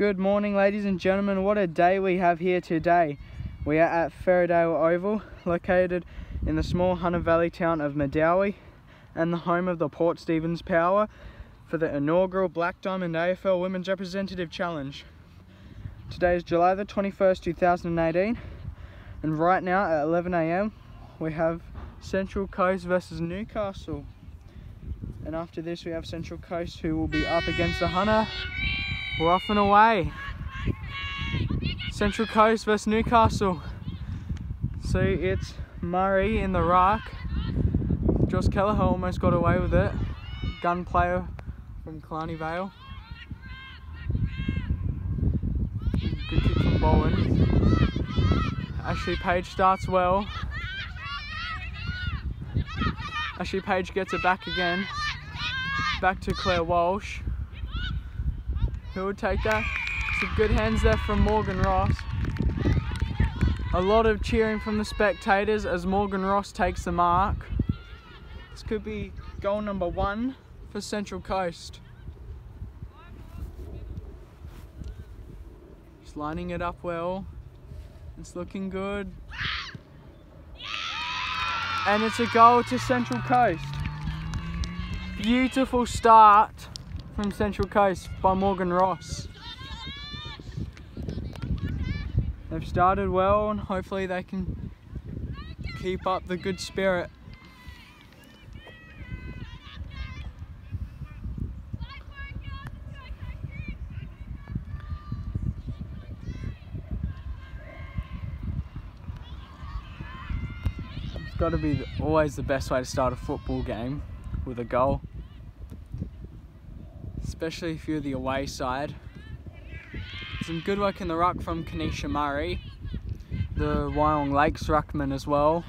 Good morning, ladies and gentlemen. What a day we have here today. We are at Ferodale Oval, located in the small Hunter Valley town of Medowie and the home of the Port Stephens Power for the inaugural Black Diamond AFL Women's Representative Challenge. Today is July the 21st, 2018, and right now at 11am we have Central Coast versus Newcastle. And after this we have Central Coast who will be up against the Hunter. We're off and away. Central Coast versus Newcastle. So it's Murray in the ruck. Josh Kelleher almost got away with it. Gun player from Killarney Vale. Good kick from Bowen. Ashley Page starts well. Ashley Page gets it back again. Back to Claire Walsh. Would take that? Some good hands there from Morgan Ross. A lot of cheering from the spectators as Morgan Ross takes the mark. This could be goal number one for Central Coast. Just lining it up well. It's looking good. And it's a goal to Central Coast. Beautiful start from Central Coast by Morgan Ross. They've started well and hopefully they can keep up the good spirit. It's got to be always the best way to start a football game with a goal especially if you're the away side. Some good work in the ruck from Kanisha Murray, the Wyong Lakes ruckman as well.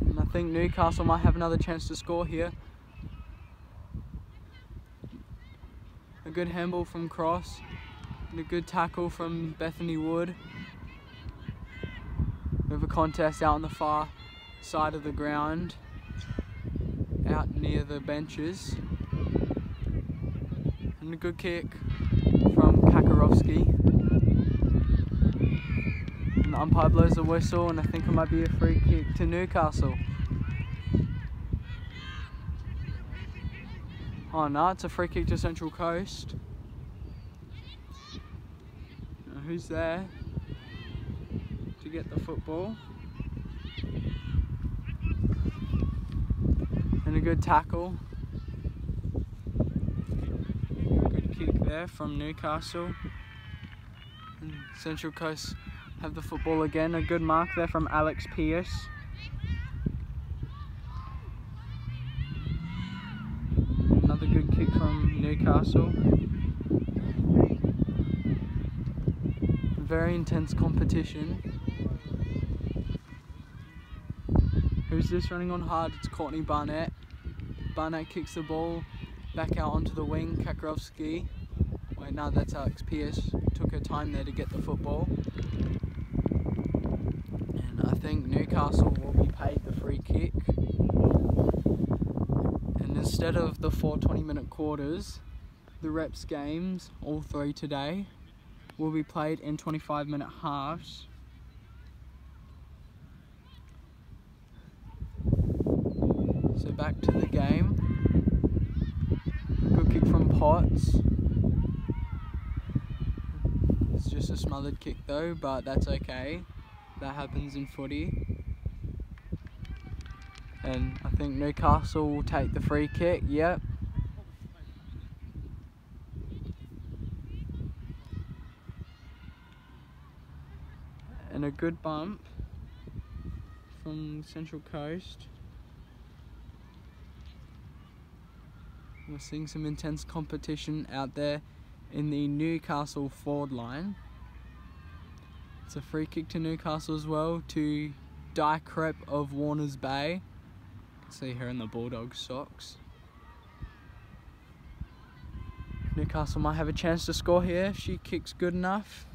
And I think Newcastle might have another chance to score here. A good handball from Cross, and a good tackle from Bethany Wood. We have a contest out on the far side of the ground out near the benches. And a good kick from Kakarovsky. And the umpire blows the whistle and I think it might be a free kick to Newcastle. Oh no, it's a free kick to Central Coast. Now, who's there to get the football? and a good tackle. Good kick there from Newcastle. And Central Coast have the football again. A good mark there from Alex Pierce. Another good kick from Newcastle. Very intense competition. Who's this running on hard? It's Courtney Barnett. Barnett kicks the ball back out onto the wing. Kakarowski. Wait, no, that's Alex Pierce. Took her time there to get the football. And I think Newcastle will be paid the free kick. And instead of the four 20 minute quarters, the reps games, all three today, will be played in 25 minute halves. So back to the game. Good kick from Potts. It's just a smothered kick though, but that's okay. That happens in footy. And I think Newcastle will take the free kick, yep. And a good bump from Central Coast. We're seeing some intense competition out there in the Newcastle forward line. It's a free kick to Newcastle as well to Die Crep of Warners Bay. See her in the Bulldog socks. Newcastle might have a chance to score here if she kicks good enough.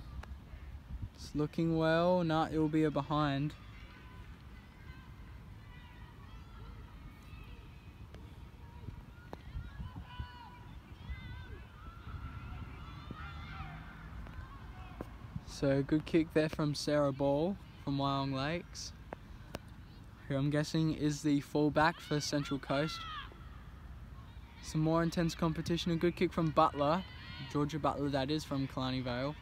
It's looking well. Nah, it will be a behind. So good kick there from Sarah Ball from Wyong Lakes, who I'm guessing is the fullback for Central Coast. Some more intense competition, a good kick from Butler, Georgia Butler that is from Killarney Vale.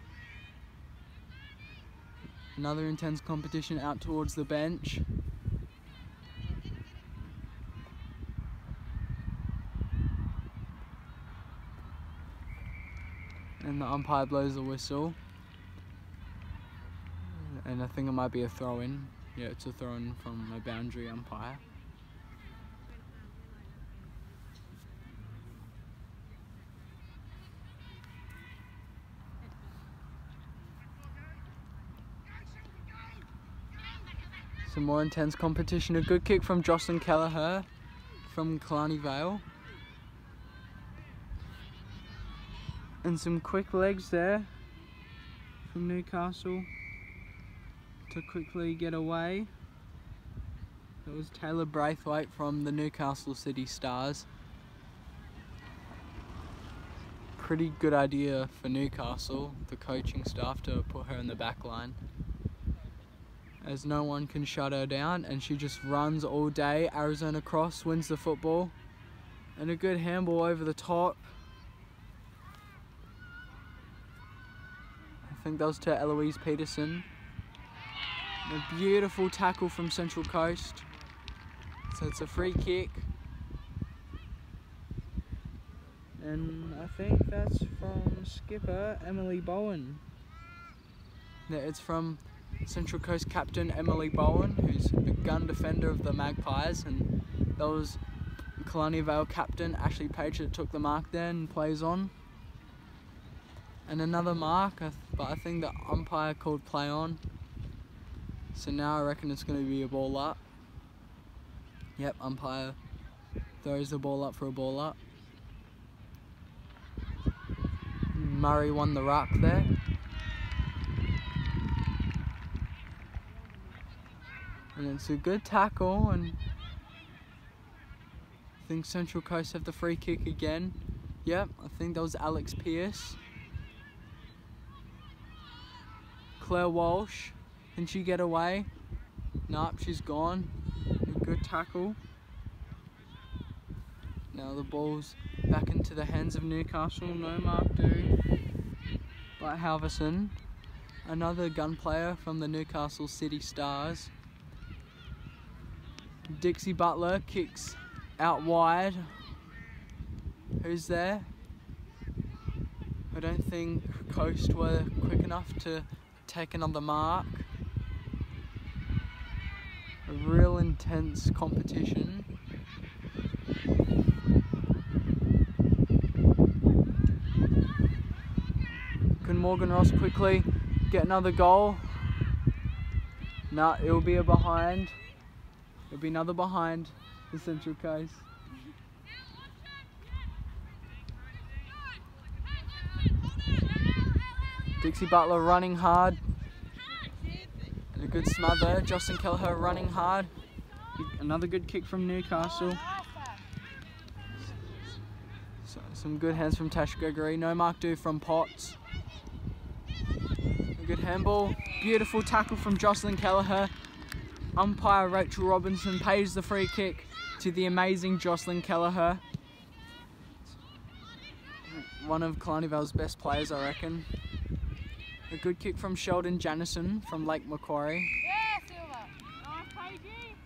Another intense competition out towards the bench. And the umpire blows the whistle. And I think it might be a throw in. Yeah, it's a throw in from a boundary umpire. Some more intense competition. A good kick from Jocelyn Kelleher from Killarney Vale. And some quick legs there from Newcastle to quickly get away. It was Taylor Braithwaite from the Newcastle City Stars. Pretty good idea for Newcastle, the coaching staff, to put her in the back line as no one can shut her down and she just runs all day. Arizona Cross wins the football and a good handball over the top. I think that was to Eloise Peterson. A beautiful tackle from Central Coast. So it's a free kick. And I think that's from skipper Emily Bowen. Yeah, it's from Central Coast captain Emily Bowen, who's a gun defender of the Magpies, and that was Killarney Vale captain Ashley Page that took the mark there and plays on. And another mark, but I think the umpire called play on. So now I reckon it's going to be a ball up. Yep, umpire throws the ball up for a ball up. Murray won the ruck there. And it's a good tackle and I think Central Coast have the free kick again. Yep, I think that was Alex Pierce. Claire Walsh, can she get away? Nope, she's gone. Good tackle. Now the ball's back into the hands of Newcastle. No mark due by Halverson. Another gun player from the Newcastle City Stars. Dixie Butler kicks out wide. Who's there? I don't think Coast were quick enough to take another mark. A real intense competition. Can Morgan Ross quickly get another goal? Nah, it'll be a behind. It'll be another behind the Central Coast. Dixie Butler running hard. Good smother. Jocelyn Kelleher running hard. Another good kick from Newcastle. So, some good hands from Tash Gregory. No mark due from Potts. A good handball. Beautiful tackle from Jocelyn Kelleher. Umpire Rachel Robinson pays the free kick to the amazing Jocelyn Kelleher. One of Killarney Vale's best players, I reckon. A good kick from Sheldon Janison from Lake Macquarie. Yeah, Silver. Nice,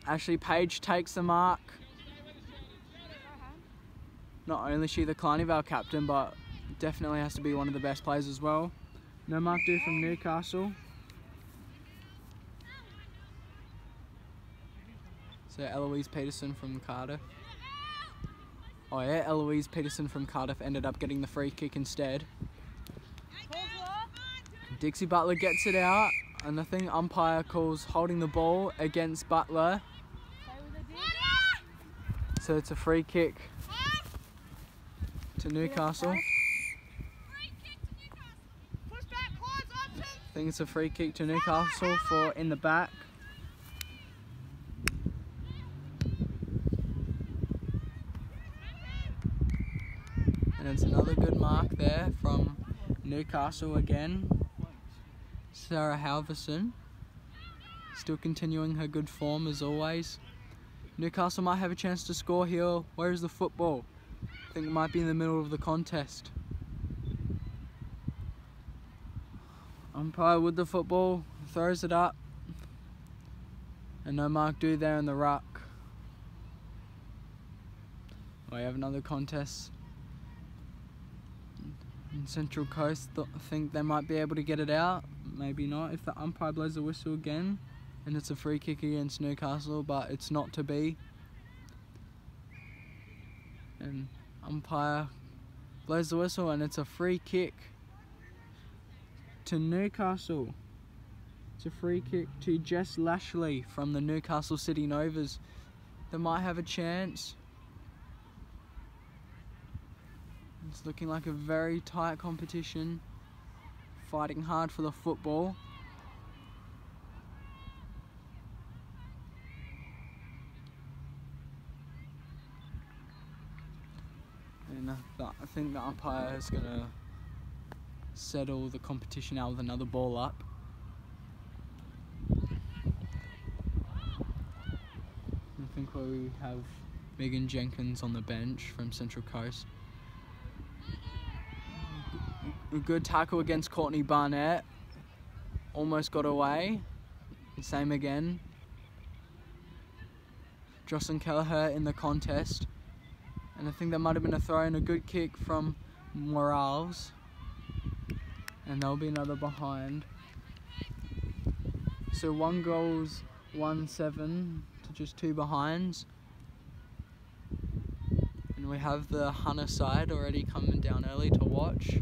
Ashley Page takes the mark. Not only is she the Killarney captain, but definitely has to be one of the best players as well. No mark due from Newcastle. So Eloise Peterson from Cardiff. Oh yeah, Eloise Peterson from Cardiff ended up getting the free kick instead. Dixie Butler gets it out, and I think umpire calls holding the ball against Butler. So it's a free kick to Newcastle. I think it's a free kick to Newcastle for in the back. And it's another good mark there from Newcastle again. Sarah Halverson. Still continuing her good form as always. Newcastle might have a chance to score here. Where is the football? I think it might be in the middle of the contest. Umpire with the football, throws it up. And no mark due there in the ruck. We have another contest. In Central Coast, th- think they might be able to get it out. Maybe not. If the umpire blows the whistle again, and it's a free kick against Newcastle, but it's not to be. And umpire blows the whistle, and it's a free kick to Newcastle. It's a free kick to Jess Lashley from the Newcastle City Novas. They might have a chance. It's looking like a very tight competition. Fighting hard for the football. And I, th- I think the umpire is going to settle the competition out with another ball up. I think we have Megan Jenkins on the bench from Central Coast. A good tackle against Courtney Barnett. Almost got away. Same again. Jocelyn Kelleher in the contest. And I think that might have been a throw and a good kick from Morales. And there'll be another behind. So one goals, one seven to just two behinds. And we have the Hunter side already coming down early to watch.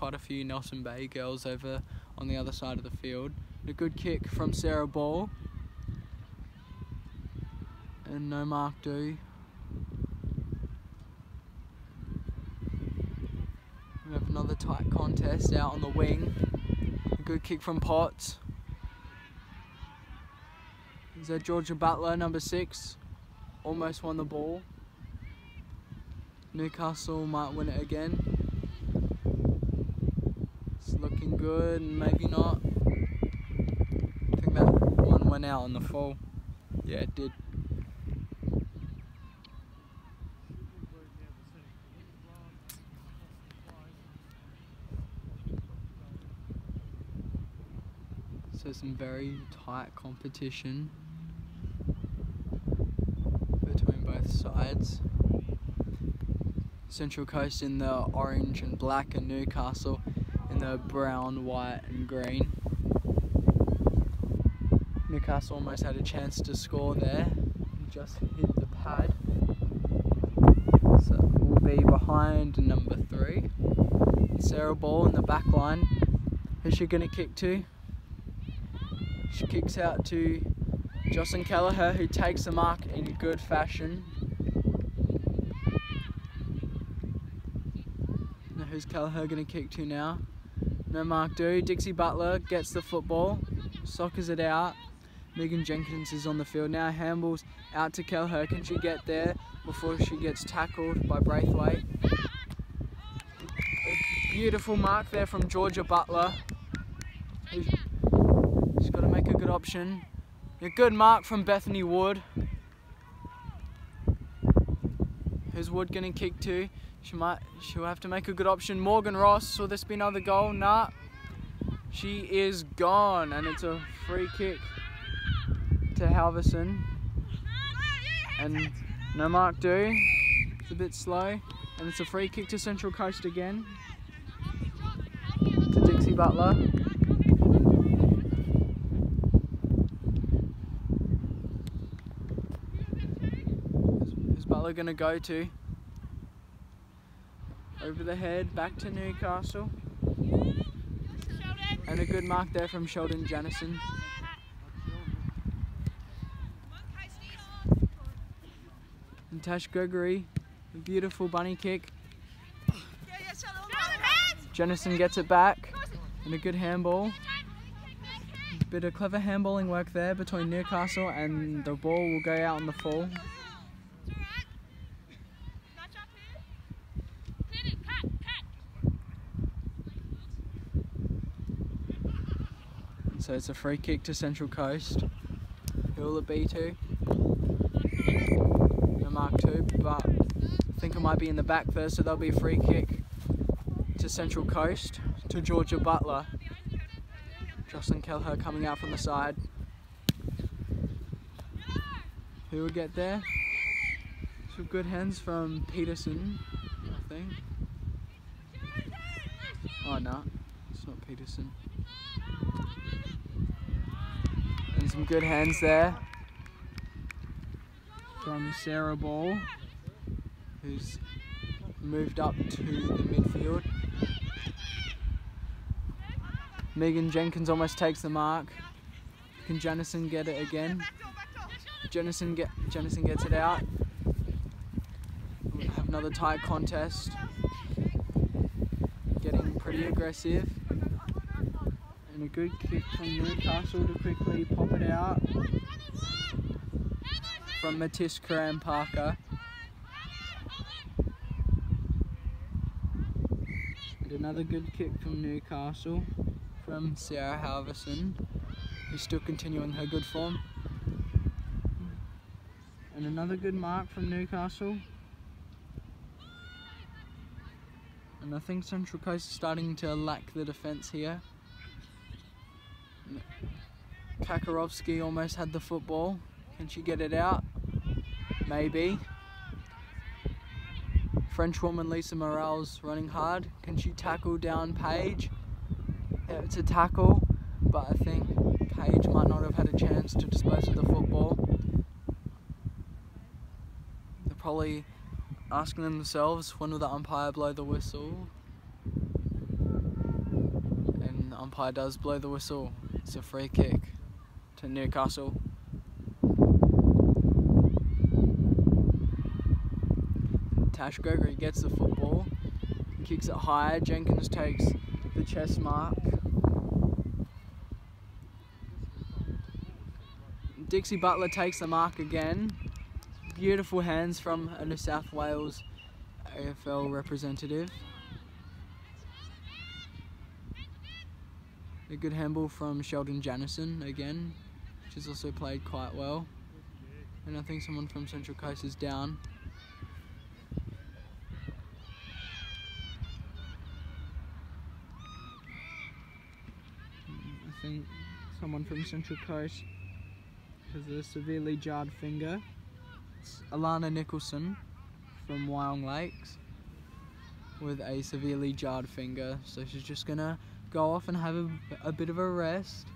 Quite a few Nelson Bay girls over on the other side of the field. A good kick from Sarah Ball. And no mark due. We have another tight contest out on the wing. A good kick from Potts. Is that Georgia Butler, number six? Almost won the ball. Newcastle might win it again. Looking good, maybe not. I think that one went out in the fall. Yeah, it did. So some very tight competition between both sides. Central Coast in the orange and black and Newcastle in the brown, white and green. Newcastle almost had a chance to score there. Just hit the pad. So we'll be behind number three. Sarah Ball in the back line. Who's she gonna kick to? She kicks out to Jocelyn Kelleher who takes the mark in good fashion. Now who's Kelleher gonna kick to now? No mark do. Dixie Butler gets the football, soccers it out. Megan Jenkins is on the field now. Handballs out to Kelleher. Can she get there before she gets tackled by Braithwaite? A beautiful mark there from Georgia Butler. She's got to make a good option. A good mark from Bethany Wood. Who's Wood gonna kick to? She might. She'll have to make a good option. Morgan Ross. Will this be another goal? Nah. She is gone, and it's a free kick to Halverson. And no mark do. It's a bit slow, and it's a free kick to Central Coast again. To Dixie Butler. Is Butler gonna go to? Over the head, back to Newcastle. And a good mark there from Sheldon Janison. And Tash Gregory, a beautiful bunny kick. Janison gets it back, and a good handball. Bit of clever handballing work there between Newcastle, and the ball will go out on the fall. So it's a free kick to Central Coast. Who will it be to? Mark two, but I think it might be in the back there, so there'll be a free kick to Central Coast to Georgia Butler. Jocelyn Kelleher coming out from the side. Who will get there? Some good hands from Peterson, I think. Oh no, it's not Peterson. And some good hands there from Sarah Ball, who's moved up to the midfield. Megan Jenkins almost takes the mark. Can Jennison get it again? Jennison get Jennison gets it out. We have another tight contest. Getting pretty aggressive. And a good kick from Newcastle to quickly pop it out. From Matisse Cram Parker. And another good kick from Newcastle from Sarah Halverson, who's still continuing her good form. And another good mark from Newcastle. And I think Central Coast is starting to lack the defence here. Kakarovsky almost had the football. Can she get it out? Maybe. French woman Lisa Morales running hard. Can she tackle down Page? Yeah, it's a tackle, but I think Page might not have had a chance to dispose of the football. They're probably asking themselves when will the umpire blow the whistle? And the umpire does blow the whistle. It's a free kick to Newcastle. Tash Gregory gets the football, kicks it high. Jenkins takes the chest mark. Dixie Butler takes the mark again. Beautiful hands from a New South Wales AFL representative. A good handball from Sheldon Janison again, which has also played quite well. And I think someone from Central Coast is down. Mm, I think someone from Central Coast has a severely jarred finger. It's Alana Nicholson from Wyong Lakes with a severely jarred finger, so she's just gonna go off and have a, a bit of a rest.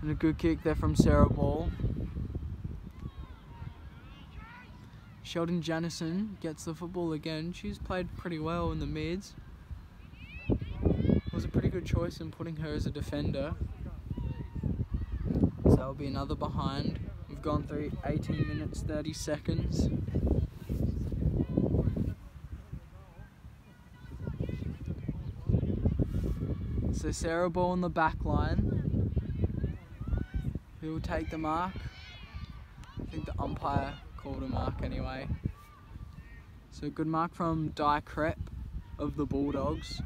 And a good kick there from Sarah Ball. Sheldon Janison gets the football again. She's played pretty well in the mids. It was a pretty good choice in putting her as a defender. So that'll be another behind. We've gone through 18 minutes 30 seconds. So Sarah Ball in the back line. Who will take the mark? I think the umpire called a mark anyway. So good mark from Di Crep of the Bulldogs.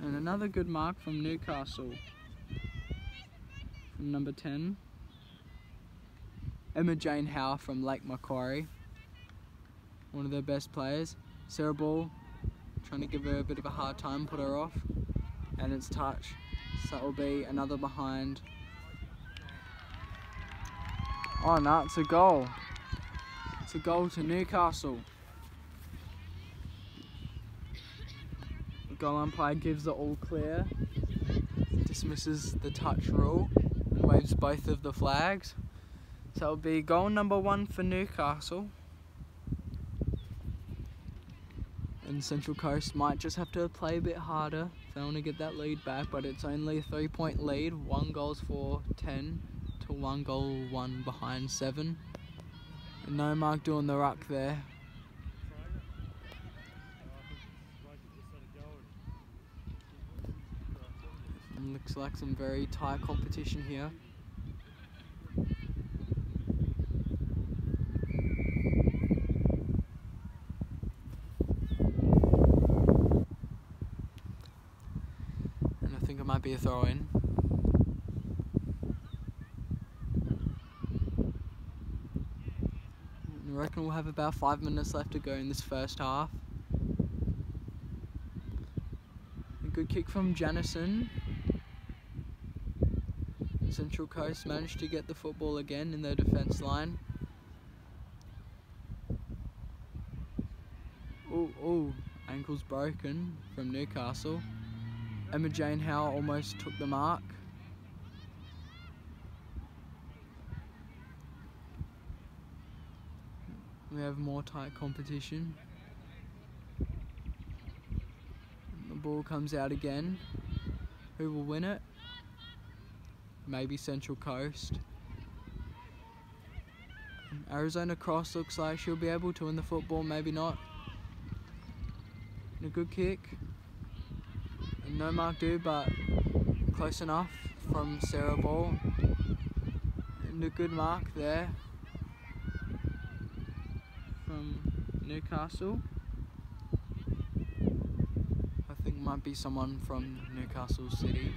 And another good mark from Newcastle. From number 10. Emma Jane Howe from Lake Macquarie. One of their best players. Sarah Ball trying to give her a bit of a hard time, put her off. And it's touch. So that will be another behind. Oh no, it's a goal. It's a goal to Newcastle. The goal umpire gives the all clear, dismisses the touch rule, and waves both of the flags. So it'll be goal number one for Newcastle. And Central Coast might just have to play a bit harder if they want to get that lead back, but it's only a three point lead, one goals for 10 to one goal, one behind seven. And no mark doing the ruck there. And looks like some very tight competition here. Might be a throw in. I reckon we'll have about five minutes left to go in this first half. A good kick from Janison. Central Coast managed to get the football again in their defence line. Oh, oh, ankle's broken from Newcastle. Emma Jane Howe almost took the mark. We have more tight competition. The ball comes out again. Who will win it? Maybe Central Coast. Arizona Cross looks like she'll be able to win the football, maybe not. And a good kick. No mark do, but close enough from Sarah Ball. And a good mark there from Newcastle. I think might be someone from Newcastle City.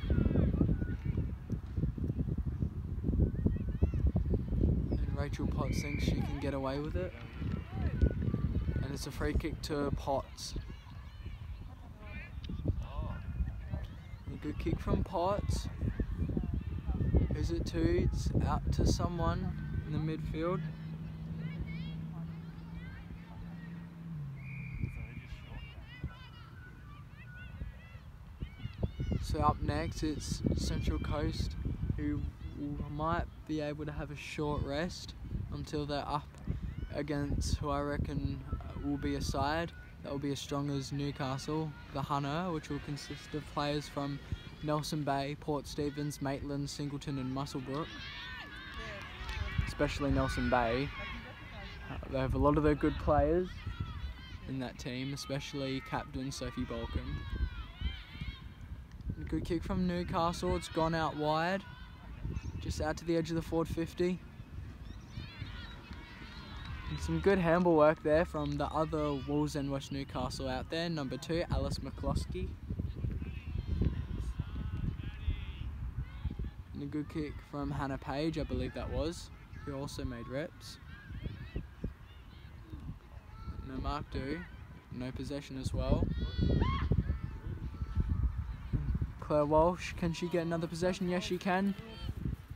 And Rachel Potts thinks she can get away with it. And it's a free kick to Potts. A good kick from Potts. Who's it to? It's out to someone in the midfield. So up next it's Central Coast who might be able to have a short rest until they're up against who I reckon will be a side that will be as strong as Newcastle, the Hunter, which will consist of players from Nelson Bay, Port Stephens, Maitland, Singleton and Muswellbrook. Especially Nelson Bay. Uh, they have a lot of their good players in that team, especially captain Sophie Balkan. Good kick from Newcastle. It's gone out wide. Just out to the edge of the forward 50. And some good handball work there from the other Wallsend West Newcastle out there. Number two, Alice McCloskey. A good kick from Hannah Page, I believe that was, who also made reps. No mark do. No possession as well. Claire Walsh, can she get another possession? Yes, she can.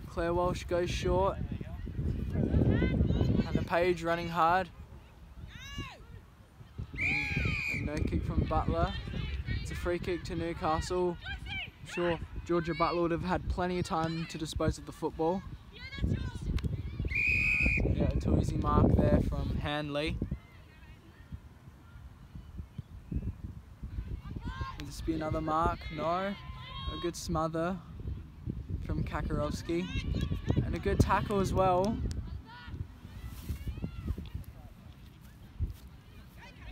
Claire Walsh goes short. Hannah Page running hard. And no kick from Butler. It's a free kick to Newcastle. Sure Georgia Butler would have had plenty of time to dispose of the football. Yeah, a too easy mark there from Hanley. Will this be another mark? No a good smother from Kakarowski and a good tackle as well.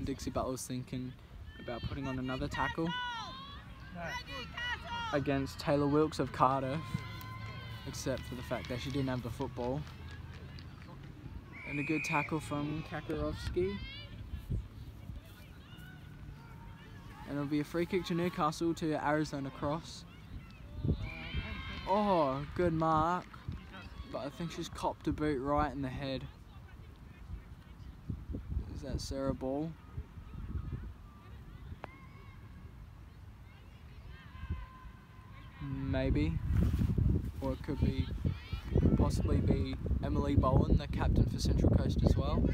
Dixie Butler's thinking about putting on another tackle against Taylor Wilkes of Cardiff, except for the fact that she didn't have the football. And a good tackle from Kakarowski. And it'll be a free kick to Newcastle to Arizona Cross. Oh, good mark. But I think she's copped a boot right in the head. Is that Sarah Ball? Maybe. Or it could be, possibly be Emily Bowen, the captain for Central Coast as well.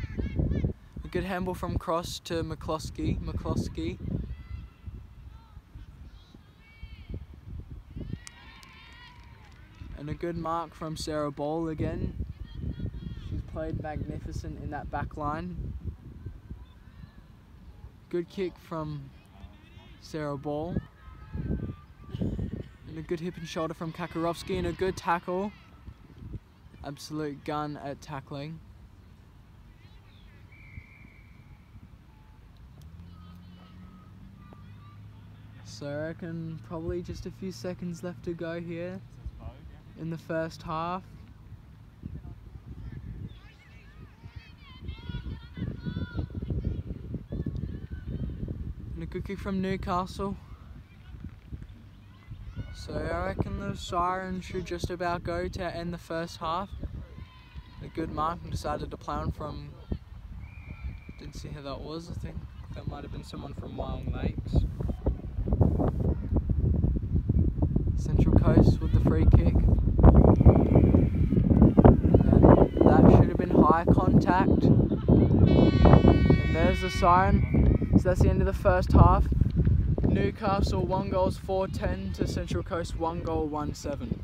A good handball from Cross to McCloskey. McCloskey And a good mark from Sarah Ball again. She's played magnificent in that back line. Good kick from Sarah Ball. Good hip and shoulder from Kakarovsky and a good tackle. Absolute gun at tackling. So I reckon probably just a few seconds left to go here in the first half. And a good kick from Newcastle. So I reckon the siren should just about go to end the first half. A good mark and decided to play on from. Didn't see who that was. I think that might have been someone from Wyong Lakes. Central Coast with the free kick. And that should have been high contact. And there's the siren. So that's the end of the first half. Newcastle one goals 4-10 to Central Coast one goal 1-7.